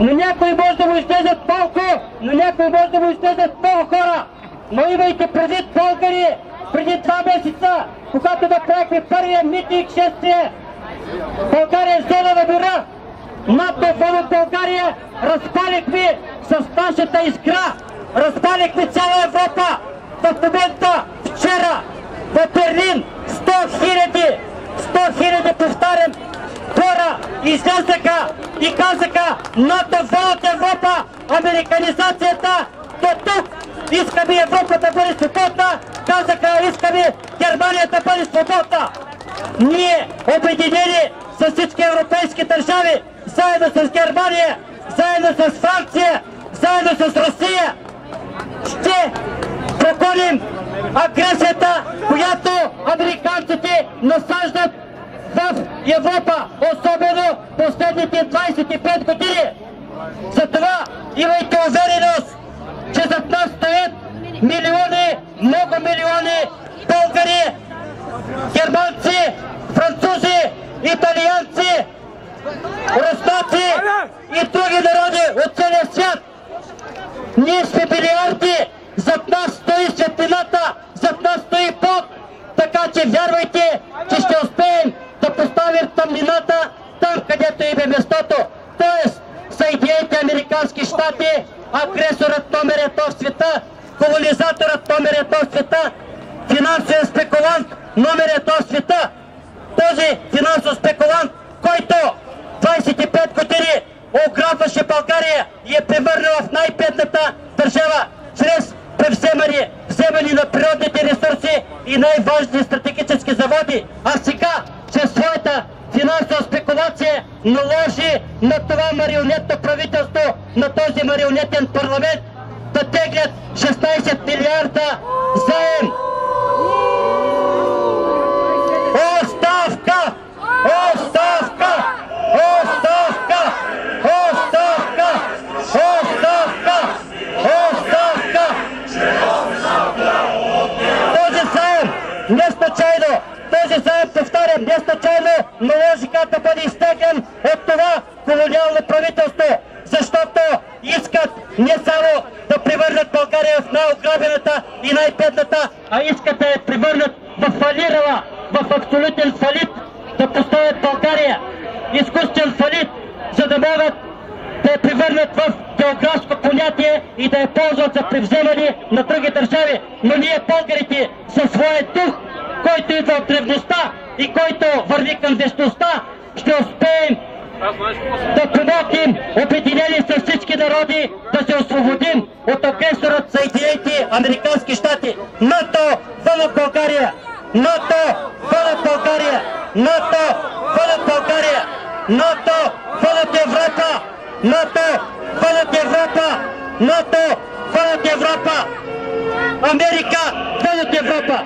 На някой може да му излезат малко, на някой може да му излезат много хора. Но имайте предвид, българи, преди два месеца, когато направихме първия митинг, шествие, България е зона на мира. НАТО в България разпалихме с нашата искра. Разпалихме цяла Европа. В момента, вчера, в Берлин, 100 хиляди, 100 хиляди, повтарям, хора излязаха и казаха НАТО водят Европа, американизацията до тук. Искаме Европа да бъде свободна, казаха искаме Германия да бъде свободна. Ние, обединени с всички европейски държави, заедно с Германия, заедно с Франция, заедно с Русия, ще прогоним агресията, която американците насаждат в Европа, особено последните 25 години. Затова имайте увереност, че зад нас стоят милиони, много милиони българи, германци, французи, италианци, руснаци и други народи от целия свят. Ние сме милиарди, зад нас стои светлината, зад нас стои Бог, така че вярвайте, че ще успеем да поставим тъмнината там, където им е местото. Тоест, Съединените Американски щати, агресорът номер едно в света, колонизаторът номер едно в света, финансовия спекулант номер едно в света. Този финансов спекулант, който 25 години ограбваше България и е превърнал в най-бедната държава чрез превземане, вземане на природните ресурси и най-важни стратегически заводи. А сега, наложи на това марионетно правителство, на този марионетен парламент да теглят 16 милиарда не случайно наложиха да бъде изтеглен от това колониално правителство, защото искат не само да превърнат България в най-ограбената и най-бедната, а искат да я превърнат в фалирала, в абсолютен фалит, да поставят България изкуствен фалит, за да могат да я превърнат в географско понятие и да я ползват за превземане на други държави. Но ние българите със своя дух, който идва от древността и който върви към вечността, ще успеем да помогнем, обединени с всички народи, да се освободим от агресорът Съединените Американски щати. НАТО вън от България! НАТО вън България! НАТО вън България! НАТО вън Европа! НАТО вън Европа! НАТО вън Европа! Америка вън от Европа!